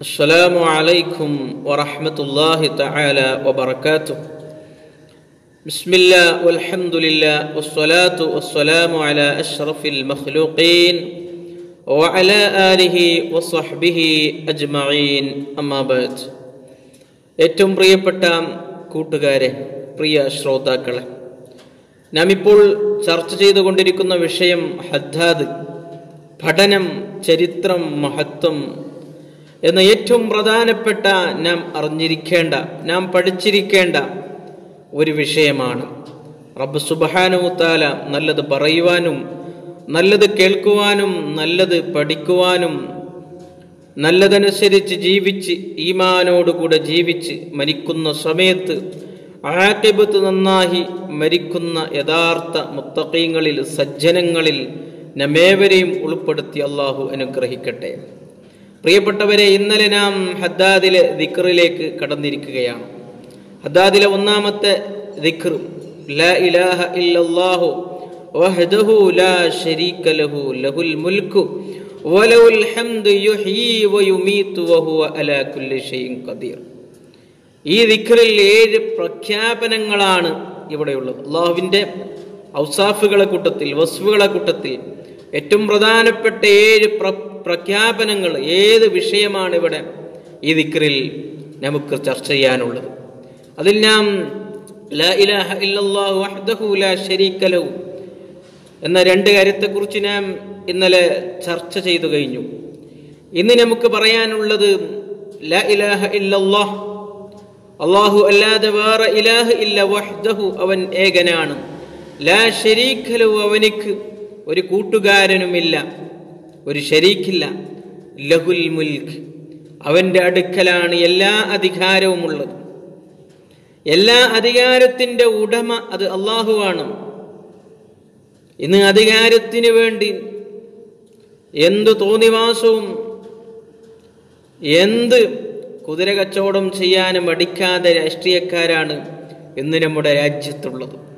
السلام عليكم ورحمة الله تعالى وبركاته بسم الله والحمد لله والصلاة والسلام على أشرف المخلوقين وعلى آله وصحبه أجمعين أما بعد ഏറ്റവും പ്രിയപ്പെട്ട കൂട്ടുകാരെ പ്രിയ ശ്രോതാക്കളെ നാം ഇപ്പോൾ ചർച്ച ചെയ്തുകൊണ്ടിരിക്കുന്ന വിഷയം ഹദ്ദാദ് പഠനം ചരിത്രം മഹത്വം എന്ന ഏറ്റവും പ്രധാനപ്പെട്ട നാം അറിഞ്ഞിരിക്കേണ്ട നാം പഠിച്ചിരിക്കേണ്ട ഒരു വിഷയമാണ്. റബ്ബ് സുബാനുത്താല നല്ലത് പറയുവാനും നല്ലത് കേൾക്കുവാനും നല്ലത് പഠിക്കുവാനും നല്ലതനുസരിച്ച് ജീവിച്ച് ഈമാനോടുകൂടെ ജീവിച്ച് മരിക്കുന്ന സമയത്ത് ആക്കിബത്ത് നന്നായി മരിക്കുന്ന യഥാർത്ഥ മുത്തക്കീങ്ങളിൽ സജ്ജനങ്ങളിൽ നമേവരെയും ഉൾപ്പെടുത്തി അള്ളാഹു അനുഗ്രഹിക്കട്ടെ. പ്രിയപ്പെട്ടവരെ ഇന്നലെ നാം ഹദ്ദാദിലെ ദിക്റിലേക്ക് കടന്നിരിക്കുകയാണ്. ഹദ്ദാദിലെ ഒന്നാമത്തെ ദിക്ർ ലാ ഇലാഹ ഇല്ലല്ലാഹു ലാ ലഹു ലഹുൽ വലഹുൽ ഹംദു വയുമീതു അലാ കുല്ലി ഖദീർ. ഈ ദിക്റിൽ ഏഴ് പ്രഖ്യാപനങ്ങളാണ് ഇവിടെയുള്ളത്. അള്ളാഹുവിന്റെ ഔസാഫുകളെ കൂട്ടത്തിൽ വസ്ഫുകളെ കൂട്ടത്തിൽ ഏറ്റവും പ്രധാനപ്പെട്ട ഏഴ് പ്രഖ്യാപനങ്ങൾ ഏത് വിഷയമാണ് ഇവിടെ ഈ ദിക്റിൽ നമുക്ക് ചർച്ച ചെയ്യാനുള്ളത്. അതിൽ നാം എന്ന രണ്ട് കാര്യത്തെക്കുറിച്ച് നാം ഇന്നലെ ചർച്ച ചെയ്തു കഴിഞ്ഞു. ഇന്ന് നമുക്ക് പറയാനുള്ളത് ഇലാഹ ഇല്ലല്ലാഹ് അള്ളാഹു അല്ലാതെ വേറെ ഇലാഹ ഇല്ല വഹ്ദഹു അവൻ ഏകനാണ്. ലാ ശരീഖലു അവനിക്ക് ഒരു കൂട്ടുകാരനുമില്ല. ഒരു ഷരീഖില്ല ലഹുൽ മുൽക്ക് അവന്റെ അടുക്കലാണ് എല്ലാ അധികാരവും ഉള്ളത് എല്ലാ അധികാരത്തിന്റെ ഉടമ അത് അള്ളാഹുവാണ്. ഇന്ന് അധികാരത്തിന് വേണ്ടി എന്ത് തോന്നിവാസവും എന്ത് കുതിര കച്ചവടം ചെയ്യാനും അടിക്കാതെ രാഷ്ട്രീയക്കാരാണ് ഇന്ന് നമ്മുടെ രാജ്യത്തുള്ളത്.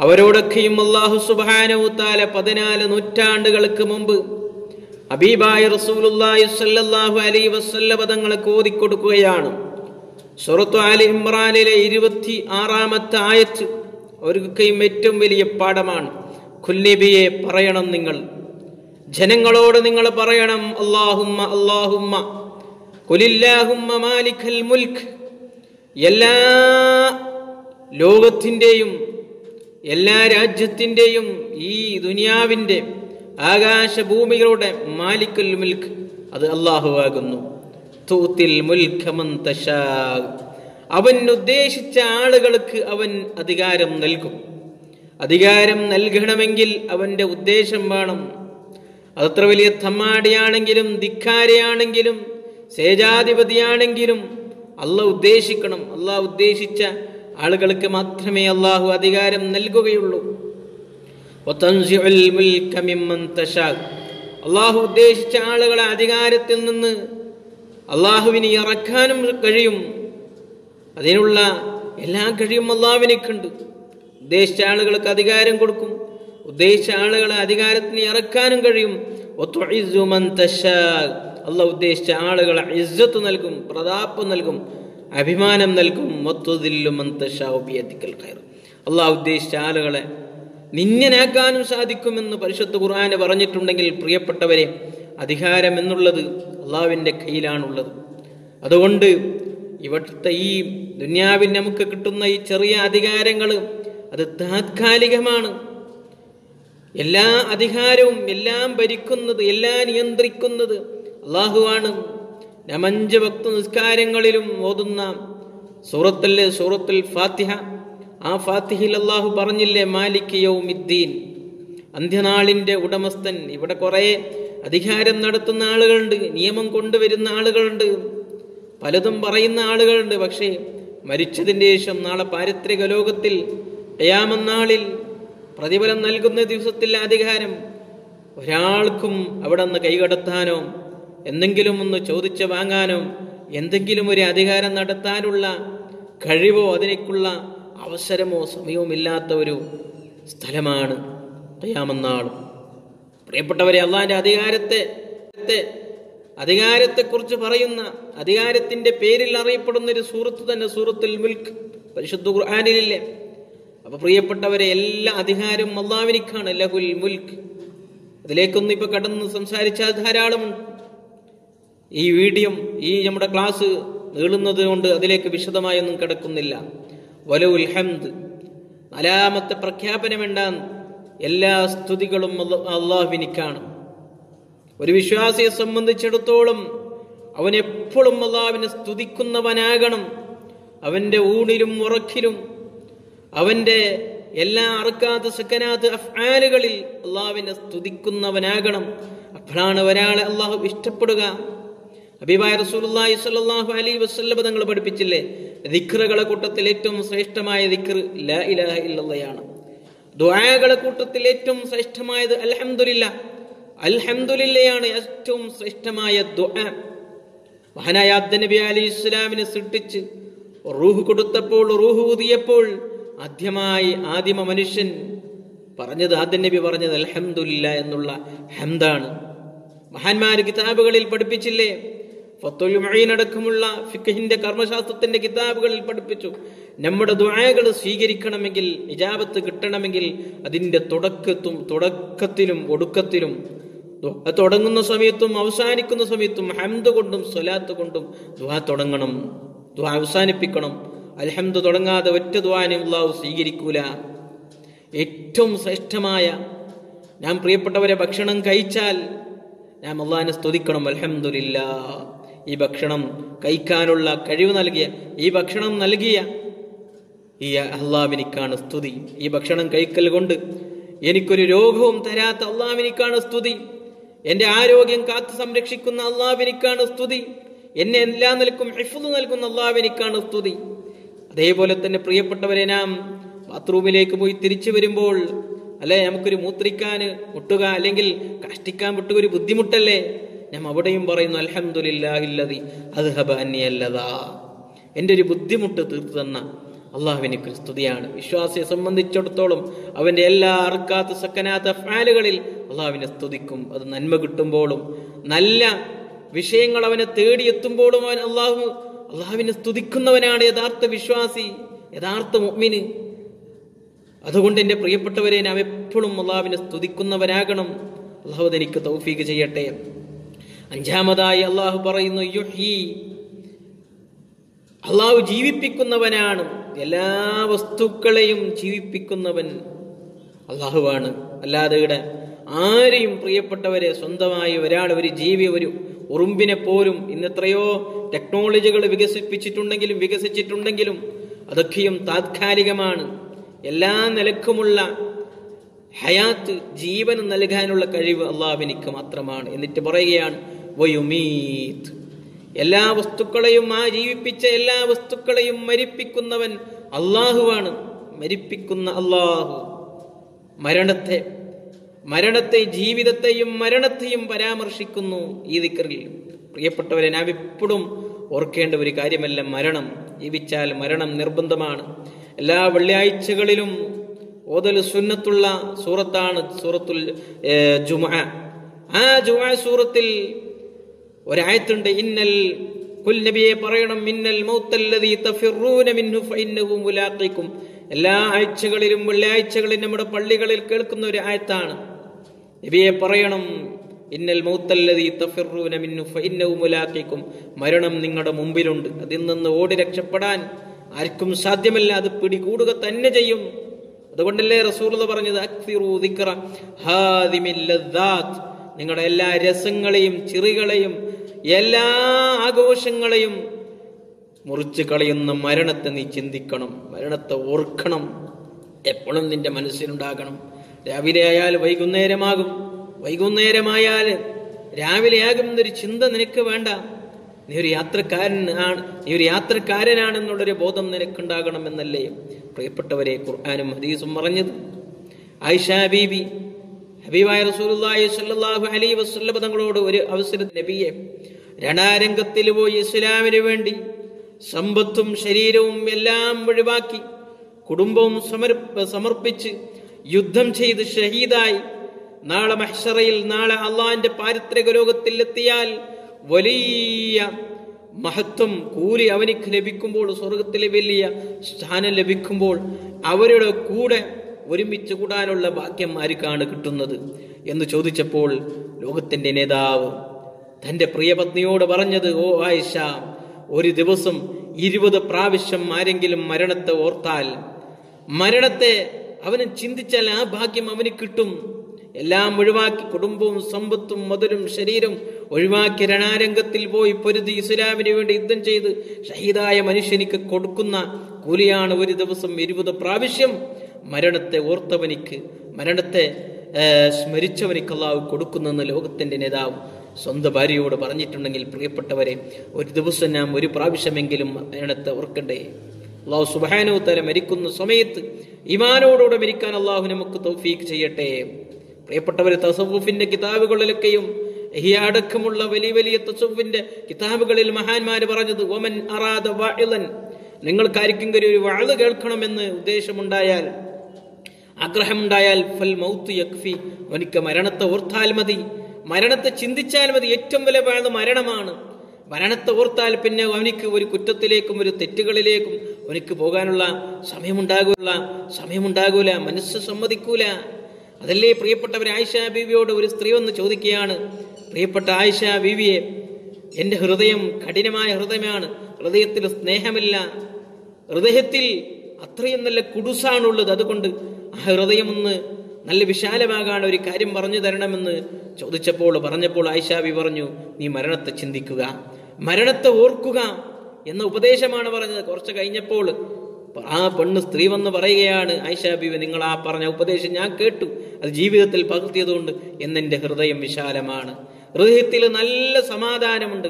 അവരോടൊക്കെയും അള്ളാഹു സുബാനവുത്താല പതിനാല് നൂറ്റാണ്ടുകൾക്ക് മുമ്പ് അബീബായ റസൂലുല്ലാഹി സല്ലല്ലാഹു അലൈഹി വസല്ല പദങ്ങളെ കോതിക്കൊടുക്കുകയാണ്. സുറത്തു അലി ഇമ്രാനിലെ ഇരുപത്തി ആറാമത്തെ ആയത്ത് അവർക്കൊക്കെയും ഏറ്റവും വലിയ പാഠമാണ്. ഖുല്ലിബിയെ പറയണം നിങ്ങൾ. ജനങ്ങളോട് നിങ്ങൾ പറയണം അള്ളാഹുമ്മ അള്ളാഹുമ്മ കുലില്ലാഹുമ്മ മാലിഖൽ മുൽഖ് എല്ലാ ലോകത്തിന്റെയും എല്ലാ രാജ്യത്തിന്റെയും ഈ ദുനിയാവിന്റെ ആകാശഭൂമികളുടെ മാലിക്കൽ മുൽക്ക് അത് അള്ളാഹുവാകുന്നു തൂത്തിൽ അവൻ ഉദ്ദേശിച്ച ആളുകൾക്ക് അവൻ അധികാരം നൽകും. അധികാരം നൽകണമെങ്കിൽ അവന്റെ ഉദ്ദേശം വേണം. അതത്ര വലിയ തമ്മാടിയാണെങ്കിലും ധിക്കാരയാണെങ്കിലും സേജാധിപതിയാണെങ്കിലും അല്ല ഉദ്ദേശിക്കണം. അള്ളാഹ് ഉദ്ദേശിച്ച ആളുകൾക്ക് മാത്രമേ അള്ളാഹു അധികാരം നൽകുകയുള്ളൂ. അള്ളാഹു ഉദ്ദേശിച്ച ആളുകളെ അധികാരത്തിൽ നിന്ന് അള്ളാഹുവിന് ഇറക്കാനും കഴിയും. അതിനുള്ള എല്ലാ കഴിയും അള്ളാഹുവിനേക്കുണ്ട് ഉദ്ദേശിച്ച ആളുകൾക്ക് അധികാരം കൊടുക്കും. ഉദ്ദേശിച്ച ആളുകളെ അധികാരത്തിന് ഇറക്കാനും കഴിയും. അള്ളാഹ് ഉദ്ദേശിച്ച ആളുകളെ ഇജ്ജത്ത് നൽകും പ്രതാപം നൽകും. അഭിമാനം നൽകും. അള്ളാഹ് ഉദ്ദേശിച്ച ആളുകളെ നിന്യനാക്കാനും സാധിക്കുമെന്ന് പരിശുദ്ധ ഖുർആാന് പറഞ്ഞിട്ടുണ്ടെങ്കിൽ പ്രിയപ്പെട്ടവരെ അധികാരം എന്നുള്ളത് അള്ളാവിന്റെ കയ്യിലാണുള്ളത്. അതുകൊണ്ട് ഇവിടുത്തെ ഈ ദുന്യാവിൽ നമുക്ക് കിട്ടുന്ന ഈ ചെറിയ അധികാരങ്ങൾ അത് താത്കാലികമാണ്. എല്ലാ അധികാരവും എല്ലാം ഭരിക്കുന്നത് എല്ലാം നിയന്ത്രിക്കുന്നത് അള്ളാഹുവാണ്. നാം ഭക്ത നിസ്കാരങ്ങളിലും ഓതുന്ന സൂറത്തല്ലേ സൂറത്തുൽ ഫാത്തിഹ? ആ ഫാത്തിഹിൽ അള്ളാഹു പറഞ്ഞില്ലേ മാലിക് യൗമിദ്ദീൻ. അന്ത്യനാളിന്റെ ഉടമസ്ഥൻ. ഇവിടെ കുറേ അധികാരം നടത്തുന്ന ആളുകളുണ്ട് നിയമം കൊണ്ടുവരുന്ന ആളുകളുണ്ട് പലതും പറയുന്ന ആളുകളുണ്ട്. പക്ഷേ മരിച്ചതിന്റെ ശേഷം നാളെ പാരിത്രിക ലോകത്തിൽ അയാമനാളിൽ പ്രതിഫലം നൽകുന്ന ദിവസത്തിൽ അധികാരം ഒരാൾക്കും അവിടെ നിന്ന് കൈകടത്താനോ എന്തെങ്കിലും ഒന്ന് ചോദിച്ചു വാങ്ങാനോ എന്തെങ്കിലും ഒരു അധികാരം നടത്താനുള്ള കഴിവോ അതിനേക്കുള്ള അവസരമോ സമയവും ഇല്ലാത്ത ഒരു സ്ഥലമാണ് കയ്യാമെന്നാളും പ്രിയപ്പെട്ടവരെ അള്ളാന്റെ അധികാരത്തെ അധികാരത്തെക്കുറിച്ച് പറയുന്ന അധികാരത്തിന്റെ പേരിൽ അറിയപ്പെടുന്ന ഒരു സൂറത്ത് തന്നെ സൂറത്തുൽ മുൽക്ക് പരിശുദ്ധ ഖുർആാനിലില്ലേ? അപ്പൊ പ്രിയപ്പെട്ടവരെ എല്ലാ അധികാരവും അള്ളാവിനിക്കാണ് ലഹുൽ മുൽക്ക് അതിലേക്കൊന്നും ഇപ്പൊ കടന്ന് സംസാരിച്ചാൽ ധാരാളമുണ്ട്. ഈ വീഡിയോ ഈ നമ്മുടെ ക്ലാസ് നീളുന്നത് കൊണ്ട് അതിലേക്ക് വിശദമായൊന്നും കിടക്കുന്നില്ല. വലു ഹംദ്. നാലാമത്തെ പ്രഖ്യാപനം എല്ലാ സ്തുതികളും അള്ളാഹുവിനിക്കാണ് ഒരു വിശ്വാസിയെ സംബന്ധിച്ചിടത്തോളം അവൻ എപ്പോഴും അള്ളാഹുവിനെ സ്തുതിക്കുന്നവനാകണം. അവന്റെ ഊണിലും ഉറക്കിലും അവന്റെ എല്ലാ അറക്കാത്ത സക്കനാത്ത് അഫ്ആലുകളിൽ അള്ളാഹുവിനെ സ്തുതിക്കുന്നവനാകണം. അപ്പോഴാണ് ഒരാളെ അള്ളാഹു ഇഷ്ടപ്പെടുക. അബിബായ റസൂലുള്ളാഹി സ്വല്ലല്ലാഹു അലൈഹി വസല്ലം തങ്ങൾ പഠിപ്പിച്ചില്ലേ? ദിക്റുകളെ കൂട്ടത്തിൽ ഏറ്റവും ശ്രേഷ്ഠമായ ദിക്ർ ലാ ഇലാഹ ഇല്ലല്ലയാണ് ദുആകളെ കൂട്ടത്തിൽ ഏറ്റവും ശ്രേഷ്ഠമായത് അൽഹംദുലില്ല. അൽഹംദുലില്ലയാണ് ഏറ്റവും ശ്രേഷ്ഠമായ ദുആ. മഹാനായ നബി അലൈഹി ഇസ്ലാമിനെ സൃഷ്ടിച്ച് റൂഹ് കൊടുത്തപ്പോൾ റൂഹ് ഊതിയപ്പോൾ ആദ്യമായി ആദിമ മനുഷ്യൻ പറഞ്ഞത് ആദ്യ നബി പറഞ്ഞത് അൽഹംദുലില്ല എന്നുള്ള ഹംദാണ്. മഹാന്മാർ കിതാബുകളിൽ പഠിപ്പിച്ചില്ലേ? അടക്കമുള്ള ഫിഖഹിന്റെ കർമ്മശാസ്ത്രത്തിന്റെ കിതാബുകളിൽ പഠിപ്പിച്ചു. നമ്മുടെ ദുആകൾ സ്വീകരിക്കണമെങ്കിൽ ഇജാബത്ത് കിട്ടണമെങ്കിൽ അതിന്റെ തുടക്കത്തും തുടക്കത്തിലും ഒടുക്കത്തിലും തുടങ്ങുന്ന സമയത്തും അവസാനിക്കുന്ന സമയത്തും ഹംദ് കൊണ്ടും സ്വലാത്ത് കൊണ്ടും ദുആ തുടങ്ങണം. ദുആ അവസാനിപ്പിക്കണം. അൽഹംദ് തുടങ്ങാതെ ഒറ്റ ദ്വാനെ അള്ളാഹു സ്വീകരിക്കൂല. ഏറ്റവും ശ്രേഷ്ഠമായ ഞാൻ പ്രിയപ്പെട്ടവരെ ഭക്ഷണം കഴിച്ചാൽ ഞാൻ അള്ളാഹിനെ സ്തുതിക്കണം. അൽഹംദുലില്ല ഈ ഭക്ഷണം കഴിക്കാനുള്ള കഴിവ് നൽകിയ ഈ ഭക്ഷണം നൽകിയ ഈ അള്ളാവിനിക്കാണ് സ്തുതി. ഈ ഭക്ഷണം കഴിക്കൽ കൊണ്ട് എനിക്കൊരു രോഗവും തരാത്ത അള്ളാവിനിക്കാണ് സ്തുതി. എന്റെ ആരോഗ്യം കാത്തു സംരക്ഷിക്കുന്ന അള്ളാവിനിക്കാണ് സ്തുതി. എന്നെ എല്ലാ നിലക്കും ഹിഫുദ് നൽകുന്ന അള്ളാവിനിക്കാണ് സ്തുതി. അതേപോലെ തന്നെ പ്രിയപ്പെട്ടവരെ നാം ബാത്റൂമിലേക്ക് പോയി തിരിച്ചു വരുമ്പോൾ അല്ലെ നമുക്കൊരു മൂത്രിക്കാൻ മുട്ടുക അല്ലെങ്കിൽ കഷ്ടിക്കാൻ വിട്ടുക ഒരു ബുദ്ധിമുട്ടല്ലേ? ഞാൻ അവിടെയും പറയുന്നു അലഹമുല്ലാഹില്ലതി അത് ഹബ അന്യല്ലതാ എന്റെ ഒരു ബുദ്ധിമുട്ട് തീർത്തു തന്ന അള്ളാഹുവിന് സ്തുതിയാണ് വിശ്വാസിയെ സംബന്ധിച്ചിടത്തോളം അവന്റെ എല്ലാ അറുക്കാത്ത സക്കനാത്ത ഫാലുകളിൽ അള്ളാഹുവിനെ സ്തുതിക്കും. അത് നന്മ കിട്ടുമ്പോഴും നല്ല വിഷയങ്ങൾ അവനെ തേടിയെത്തുമ്പോഴും അവൻ അള്ളാഹു അള്ളാഹുവിനെ സ്തുതിക്കുന്നവനാണ് യഥാർത്ഥ വിശ്വാസി യഥാർത്ഥ മുഗ്മിന് അതുകൊണ്ട് എന്റെ പ്രിയപ്പെട്ടവരെ നാം എപ്പോഴും അള്ളാഹുവിനെ സ്തുതിക്കുന്നവരാകണം. അള്ളാഹു എനിക്ക് തൗഫീക്ക് ചെയ്യട്ടെ. അഞ്ചാമതായി അള്ളാഹു പറയുന്നു യുഹി അള്ളാഹു ജീവിപ്പിക്കുന്നവനാണ്. എല്ലാ വസ്തുക്കളെയും ജീവിപ്പിക്കുന്നവൻ അള്ളാഹുവാണ്. അല്ലാതെ ഇവിടെ ആരെയും പ്രിയപ്പെട്ടവരെ സ്വന്തമായി ഒരാൾ ഒരു ജീവി ഒരു ഉറുമ്പിനെ പോലും ഇന്നെത്രയോ ടെക്നോളജികൾ വികസിപ്പിച്ചിട്ടുണ്ടെങ്കിലും വികസിച്ചിട്ടുണ്ടെങ്കിലും അതൊക്കെയും താത്കാലികമാണ്. എല്ലാ നിലക്കുമുള്ള ഹയാത്ത് ജീവൻ നൽകാനുള്ള കഴിവ് അള്ളാഹുവിനിക്ക് മാത്രമാണ്. എന്നിട്ട് പറയുകയാണ് വയുമീത്. എല്ലാ വസ്തുക്കളെയും ആ ജീവിപ്പിച്ച എല്ലാ വസ്തുക്കളെയും മരിപ്പിക്കുന്നവൻ അള്ളാഹുവാണ്. മരിപ്പിക്കുന്ന അള്ളാഹു മരണത്തെ മരണത്തെ ജീവിതത്തെയും മരണത്തെയും പരാമർശിക്കുന്നു ഈ ദിക്കറിൽ പ്രിയപ്പെട്ടവരെ നാം എപ്പോഴും ഓർക്കേണ്ട ഒരു കാര്യമല്ല മരണം. ജീവിച്ചാൽ മരണം നിർബന്ധമാണ്. എല്ലാ വെള്ളിയാഴ്ചകളിലും ഓതൽ സുന്നത്തുള്ള സൂറത്താണ് സൂറത്തുൽ ജുമ ആ ജുമ സൂറത്തിൽ ഒരായത്തുണ്ട് ഇന്നൽ കുൽനബിയെ പറയണം മിന്നൽ മൗത്തല്ലതി തഫിറൂന ഫഇന്നഹു എല്ലാ ആഴ്ചകളിലും വെള്ളിയാഴ്ചകളിലും നമ്മുടെ പള്ളികളിൽ കേൾക്കുന്ന ഒരു ആയത്താണ്. നബിയെ പറയണം ഇന്നൽ മൗത്തല്ലതി തഫിറൂന മിൻഹു ഫഇന്നഹു മരണം നിങ്ങളുടെ മുമ്പിലുണ്ട് അതിൽ നിന്ന് ഓടി രക്ഷപ്പെടാൻ ആർക്കും സാധ്യമല്ല അത് പിടികൂടുക തന്നെ ചെയ്യും. അതുകൊണ്ടല്ലേ റസൂൽ പറഞ്ഞത് അക്തിറു ദിക്റ നിങ്ങളുടെ എല്ലാ രസങ്ങളെയും ചിറികളെയും എല്ലാ ആഘോഷങ്ങളെയും മുറിച്ചു കളയുന്ന മരണത്തെ നീ ചിന്തിക്കണം മരണത്തെ ഓർക്കണം. എപ്പോഴും നിന്റെ മനസ്സിലുണ്ടാകണം. രാവിലെ ആയാൽ വൈകുന്നേരമാകും. വൈകുന്നേരമായാൽ രാവിലെ ആകുമെന്നൊരു ചിന്ത നിനക്ക് വേണ്ട. നീ ഒരു യാത്രക്കാരൻ ആണ് നീ ഒരു യാത്രക്കാരനാണെന്നുള്ളൊരു ബോധം നിനക്കുണ്ടാകണം എന്നല്ലേ പ്രിയപ്പെട്ടവരെ ഖുർആാനും ഹദീസും പറഞ്ഞത്? ആയിഷ ബീബി ഹബീബായ റസൂലുള്ളാഹി സ്വല്ലല്ലാഹു അലൈഹി വസല്ലം തങ്ങളോട് ഒരു അവസരത്തിൽ നബിയെ രണാരംഗത്തിൽ പോയി ഇസ്ലാമിന് വേണ്ടി സമ്പത്തും ശരീരവും എല്ലാം ഒഴിവാക്കി കുടുംബവും സമർപ്പ സമർപ്പിച്ച് യുദ്ധം ചെയ്ത് ഷഹീദായി നാളെ മഹ്ഷറയിൽ നാളെ അള്ളാഹിന്റെ പാരിത്രിക ലോകത്തിൽ എത്തിയാൽ വലിയ മഹത്വം കൂലി അവനിക്ക് ലഭിക്കുമ്പോൾ സ്വർഗത്തിലെ വലിയ സ്ഥാനം ലഭിക്കുമ്പോൾ അവരുടെ കൂടെ ഒരുമിച്ച് കൂടാനുള്ള ഭാഗ്യം ആർക്കാണ് കിട്ടുന്നത് എന്ന് ചോദിച്ചപ്പോൾ ലോകത്തിന്റെ നേതാവ് തന്റെ പ്രിയപത്നിയോട് പറഞ്ഞത് ഓ ആയിഷ ഒരു ദിവസം ഇരുപത് പ്രാവശ്യം ആരെങ്കിലും മരണത്തെ ഓർത്താൽ മരണത്തെ അവന് ചിന്തിച്ചാൽ ആ ഭാഗ്യം അവന് കിട്ടും. എല്ലാം ഒഴിവാക്കി കുടുംബവും സമ്പത്തും മധുരും ശരീരം ഒഴിവാക്കി രണാരംഗത്തിൽ പോയി പൊരുതി ഇസ്ലാമിന് വേണ്ടി യുദ്ധം ചെയ്ത് ഷഹീദായ മനുഷ്യനിക്ക് കൊടുക്കുന്ന കൂലിയാണ് ഒരു ദിവസം ഇരുപത് പ്രാവശ്യം മരണത്തെ ഓർത്തവനിക്ക് മരണത്തെ സ്മരിച്ചവനിക്ക് അള്ളാഹു കൊടുക്കുന്നെന്ന് ലോകത്തിന്റെ നേതാവ് സ്വന്തം ഭാര്യയോട് പറഞ്ഞിട്ടുണ്ടെങ്കിൽ പ്രിയപ്പെട്ടവരെ ഒരു ദിവസം നാം ഒരു പ്രാവശ്യമെങ്കിലും അതിനടുത്ത് ഓർക്കണ്ടേ? അള്ളാഹു സുബാനോ തല മരിക്കുന്ന സമയത്ത് ഇമാനോടുകൂടെ മരിക്കാൻ അള്ളാഹു നമുക്ക് തൗഫീക്ക് ചെയ്യട്ടെ. പ്രിയപ്പെട്ടവര് തസവൂഫിന്റെ കിതാബുകളിലൊക്കെയും ഈ അടക്കമുള്ള വലിയ വലിയ തസവൂഫിന്റെ കിതാബുകളിൽ മഹാന്മാര് പറഞ്ഞത് ഒമൻ അറാദ വാഇളൻ നിങ്ങൾക്കായിരിക്കെങ്കിലും ഒരു വാഴ് കേൾക്കണമെന്ന് ഉദ്ദേശമുണ്ടായാൽ ആഗ്രഹമുണ്ടായാൽ ഫൽ മൗത്ത് യക്ഫി അവനിക്ക് മരണത്തെ ഓർത്താൽ മതി. മരണത്തെ ചിന്തിച്ചാൽ മതി ഏറ്റവും വാഴ് മരണമാണ്. മരണത്തെ ഓർത്താൽ പിന്നെ അവനിക്ക് ഒരു കുറ്റത്തിലേക്കും ഒരു തെറ്റുകളിലേക്കും അവനിക്ക് പോകാനുള്ള സമയമുണ്ടാകൂല സമയമുണ്ടാകൂല മനസ്സ് സമ്മതിക്കൂല. അതല്ലേ പ്രിയപ്പെട്ടവർ ആയിഷ ബീവിയോട് ഒരു സ്ത്രീ ഒന്ന് ചോദിക്കുകയാണ്. പ്രിയപ്പെട്ട ആയിഷ ബീവിയെ എന്റെ ഹൃദയം കഠിനമായ ഹൃദയമാണ് ഹൃദയത്തിൽ സ്നേഹമില്ല. ഹൃദയത്തിൽ അത്രയും നല്ല കുടുസാണുള്ളത് അതുകൊണ്ട് ആ ഹൃദയം ഒന്ന് നല്ല വിശാലമാകാൻ ഒരു കാര്യം പറഞ്ഞു തരണമെന്ന് ചോദിച്ചപ്പോൾ പറഞ്ഞപ്പോൾ ആയിഷാബി പറഞ്ഞു നീ മരണത്തെ ചിന്തിക്കുക മരണത്തെ ഓർക്കുക എന്ന ഉപദേശമാണ് പറഞ്ഞത്. കുറച്ച് കഴിഞ്ഞപ്പോൾ ആ പെണ്ണ് സ്ത്രീ വന്ന് പറയുകയാണ് ആയിഷാബി നിങ്ങൾ ആ പറഞ്ഞ ഉപദേശം ഞാൻ കേട്ടു. അത് ജീവിതത്തിൽ പകർത്തിയതുകൊണ്ട് എന്നെന്റെ ഹൃദയം വിശാലമാണ്. ഹൃദയത്തിൽ നല്ല സമാധാനമുണ്ട്.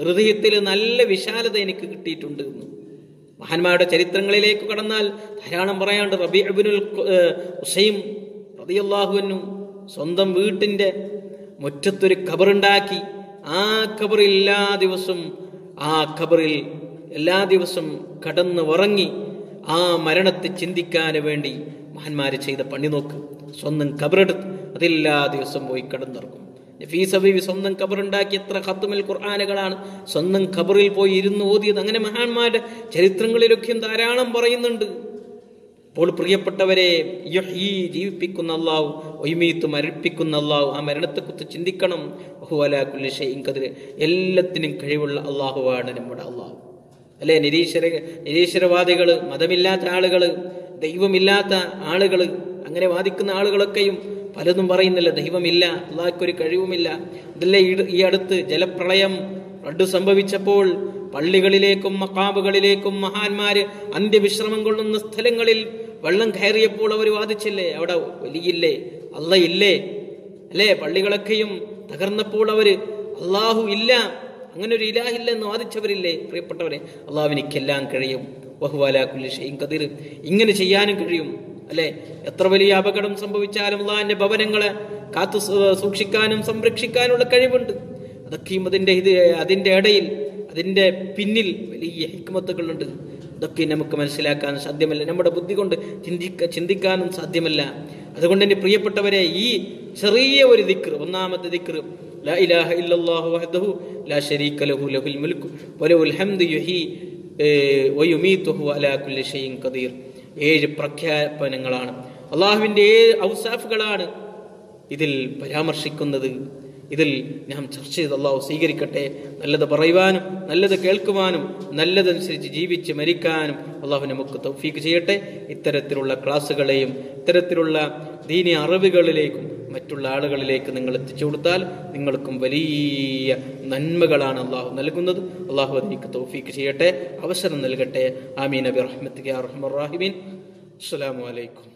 ഹൃദയത്തിൽ നല്ല വിശാലത എനിക്ക് കിട്ടിയിട്ടുണ്ട്. എന്ന് മഹാന്മാരുടെ ചരിത്രങ്ങളിലേക്ക് കടന്നാൽ ധാരാളം പറയാണ്ട് റബിഅബിനുൽ ഉസൈം റതിയല്ലാഹുവിനും സ്വന്തം വീട്ടിന്റെ മുറ്റത്തൊരു ഖബറുണ്ടാക്കി ആ ഖബറിൽ എല്ലാ ദിവസവും ആ ഖബറിൽ എല്ലാ ദിവസവും കടന്ന് ഉറങ്ങി ആ മരണത്തെ ചിന്തിക്കാൻ വേണ്ടി മഹാന്മാര് ചെയ്ത പണി നോക്ക്. സ്വന്തം ഖബറെടുത്ത് അതെല്ലാ ദിവസവും പോയി കടന്നിറക്കും നഫീസ് ഹബീബ് സ്വന്തം ഖബറുണ്ടാക്കി എത്ര ഖത്തുമിൽ ഖുർആാനുകളാണ്. സ്വന്തം ഖബറിൽ പോയി ഇരുന്ന് ഓതിയത്. അങ്ങനെ മഹാന്മാരുടെ ചരിത്രങ്ങളിലൊക്കെയും ധാരാളം പറയുന്നുണ്ട്. അപ്പോൾ പ്രിയപ്പെട്ടവരെ ജീവിപ്പിക്കുന്ന അള്ളാഹു ഒയ്മീത്ത് മരിപ്പിക്കുന്ന അള്ളാഹു ആ മരണത്തെ മരണത്തെക്കുറിച്ച് ചിന്തിക്കണം. കതിര് എല്ലാത്തിനും കഴിവുള്ള അള്ളാഹുവാണ് നമ്മുടെ അള്ളാഹു അല്ലെ? നിരീശ്വര നിരീശ്വരവാദികൾ മതമില്ലാത്ത ആളുകൾ ദൈവമില്ലാത്ത ആളുകൾ അങ്ങനെ വാദിക്കുന്ന ആളുകളൊക്കെയും പലതും പറയുന്നില്ല ദൈവമില്ല അള്ളാഹ്ക്കൊരു കഴിവുമില്ല. ഇതല്ലേ ഈ അടുത്ത് ജലപ്രളയം റഡ് സംഭവിച്ചപ്പോൾ പള്ളികളിലേക്കും മക്കാബുകളിലേക്കും മഹാന്മാര് അന്ത്യവിശ്രമം കൊള്ളുന്ന സ്ഥലങ്ങളിൽ വെള്ളം കയറിയപ്പോൾ അവർ വാദിച്ചില്ലേ? അവിടെ വലിയില്ലേ? അല്ല ഇല്ലേ അല്ലേ? പള്ളികളൊക്കെയും തകർന്നപ്പോൾ അവർ അള്ളാഹു ഇല്ല അങ്ങനെ ഒരു ഇലാഹില്ല എന്ന് വാദിച്ചവരില്ലേ? പ്രിയപ്പെട്ടവരെ അള്ളാഹുവിനിക്കെല്ലാം കഴിയും. ബഹുവാലാക്കുല്ലി കതിർ ഇങ്ങനെ ചെയ്യാനും കഴിയും അല്ലെ? എത്ര വലിയ അപകടം സംഭവിച്ചാലും അള്ളാഹിന്റെ ഭവനങ്ങളെ കാത്തു സൂക്ഷിക്കാനും സംരക്ഷിക്കാനുള്ള കഴിവുണ്ട്. അതൊക്കെയും അതിന്റെ ഇത് അതിന്റെ ഇടയിൽ അതിന്റെ പിന്നിൽ വലിയ ഹിക്മത്തുകളുണ്ട്. ഇതൊക്കെ നമുക്ക് മനസ്സിലാക്കാൻ സാധ്യമല്ല. നമ്മുടെ ബുദ്ധി കൊണ്ട് ചിന്തിക്ക ചിന്തിക്കാനും സാധ്യമല്ല. അതുകൊണ്ട് എന്റെ പ്രിയപ്പെട്ടവരെ ഈ ചെറിയ ഒരു ദിക്ർ ഒന്നാമത്തെ ദിക്ർ ഷൈഇൻ ഖദീർ. ഏഴ് പ്രഖ്യാപനങ്ങളാണ്. അള്ളാഹുവിന്റെ ഏഴ് ഔസാഫുകളാണ് ഇതിൽ പരാമർശിക്കുന്നത്. ഇതിൽ നാം ചർച്ച ചെയ്ത് അള്ളാഹു സ്വീകരിക്കട്ടെ. നല്ലത് പറയുവാനും നല്ലത് കേൾക്കുവാനും നല്ലതനുസരിച്ച് ജീവിച്ച് മരിക്കാനും അള്ളാഹു നമുക്ക് തൗഫീക്ക് ചെയ്യട്ടെ. ഇത്തരത്തിലുള്ള ക്ലാസ്സുകളെയും ഇത്തരത്തിലുള്ള ദീനി അറിവുകളിലേക്കും മറ്റുള്ള ആളുകളിലേക്ക് നിങ്ങൾ എത്തിച്ചു കൊടുത്താൽ നിങ്ങൾക്കും വലിയ നന്മകളാണ് അള്ളാഹു നൽകുന്നത്. അള്ളാഹു അതിക്ക് തൗഫീക്ക് ചെയ്യട്ടെ അവസരം നൽകട്ടെ. ആമീൻ നബി റഹ്മത്ത് റഹ്മർ റാഹിമീൻ. അസ്സലാമു അലൈക്കും.